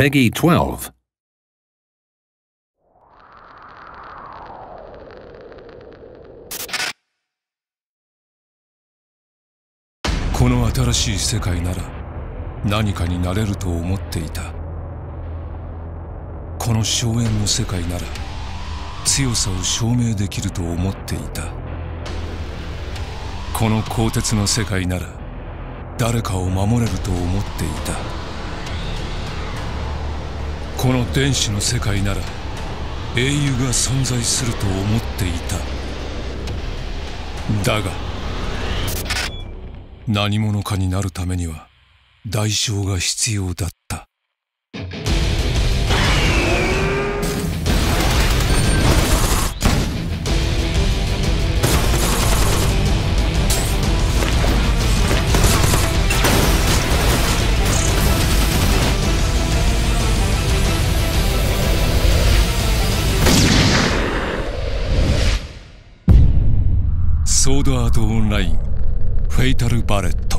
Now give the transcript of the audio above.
Peggy 12. この新しい世界なら何かになれると思っていたこの荘園の世界なら強さを証明できると思っていたこの鋼鉄の世界なら誰かを守れると思っていたこの電子の世界なら英雄が存在すると思っていた。だが何者かになるためには代償が必要だった。ソードアートオンラインフェイタルバレット。